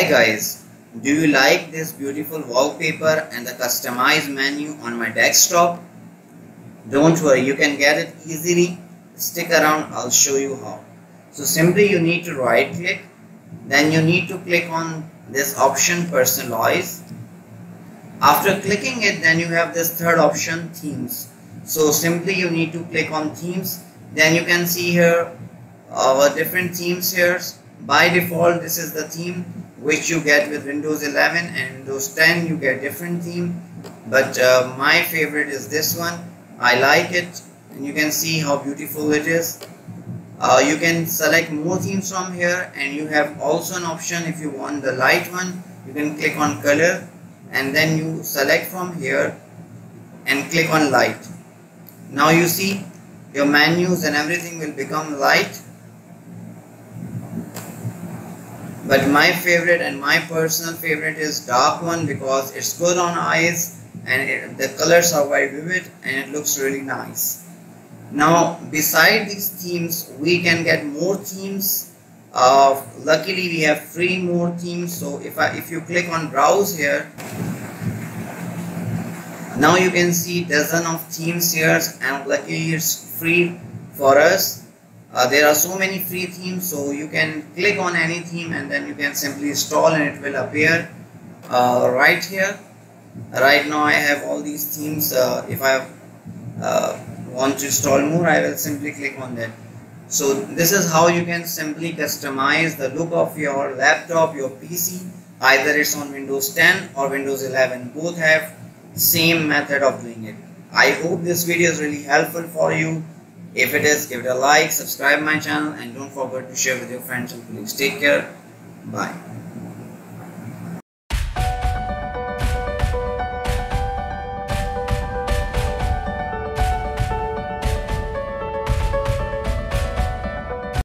guys, do you like this beautiful wallpaper and the customized menu on my desktop? Don't worry, you can get it easily. Stick around, I'll show you how. So simply you need to right click, then you need to click on this option personalize. After clicking it, then you have this third option themes. So simply you need to click on themes, then you can see here our different themes here. By default, this is the theme which you get with Windows 11 and Windows 10 you get different theme. But uh, my favorite is this one. I like it and you can see how beautiful it is. Uh, you can select more themes from here and you have also an option if you want the light one. You can click on color and then you select from here and click on light. Now you see your menus and everything will become light but my favorite and my personal favorite is dark one because it's good on eyes and it, the colors are very vivid and it looks really nice. Now beside these themes we can get more themes. Uh, luckily we have three more themes. So if I if you click on browse here now you can see dozen of themes here and luckily it's free for us uh, there are so many free themes so you can click on any theme and then you can simply install and it will appear uh, right here. Right now I have all these themes uh, if I uh, want to install more I will simply click on that. So this is how you can simply customize the look of your laptop your PC either it's on Windows 10 or Windows 11 both have same method of doing it. I hope this video is really helpful for you if it is, give it a like, subscribe my channel and don't forget to share with your friends and colleagues. Take care. Bye.